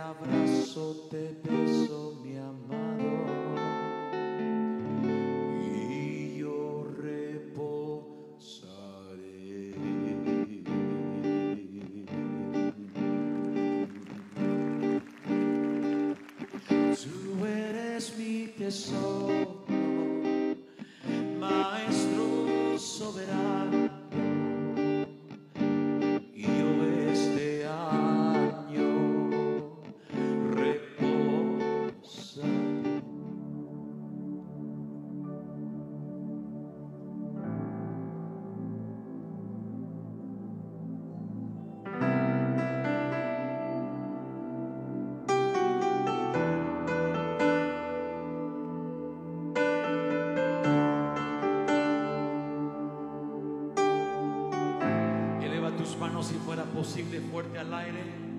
abrazo, te beso, mi amado. Y yo reposaré. Tú eres mi tesoro. Si fuera posible, fuerte al aire.